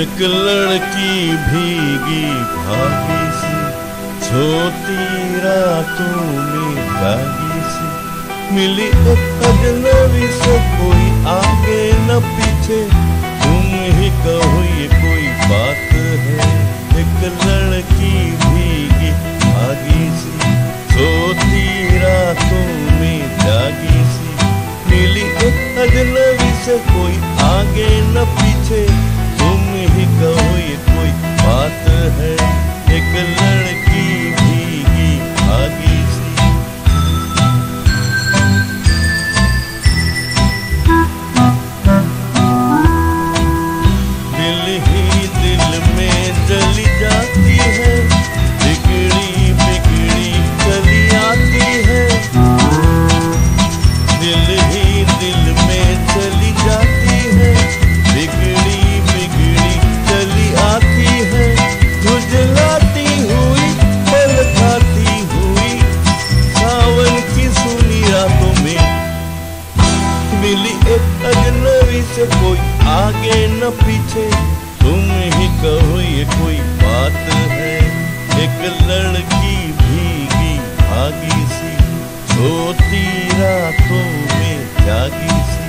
एक लड़की भीगी भागी सी, छोटी रातों में जागी सी। मिली एक अजनबी से कोई आगे अजनबी से कोई आगे न पीछे। तुम ही कहो ये कोई बात है। एक लड़की भीगी भागी सी। सोती रातों में जागी सी।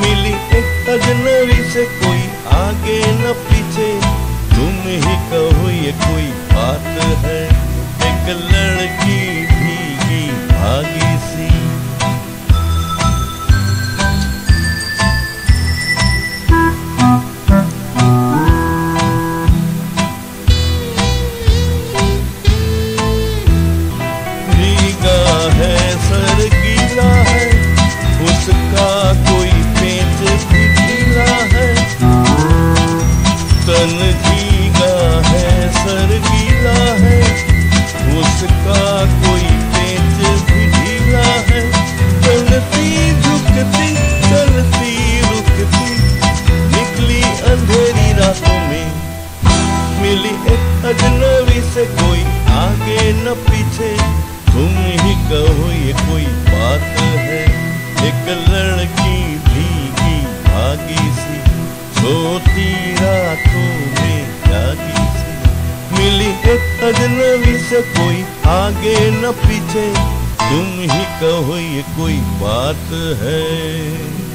मिली एक अजनबी से कोई आगे न पीछे। तुम ही कहो ये कोई बात है। एक लड़की भीगी भीगा से कोई आगे न पीछे। तुम ही कहो ये कोई बात है। एक लड़की भीगी भागी सी, सोती रातों में जागी सी। मिली एक अजनबी से कोई आगे न पीछे। तुम ही कहो ये कोई बात है।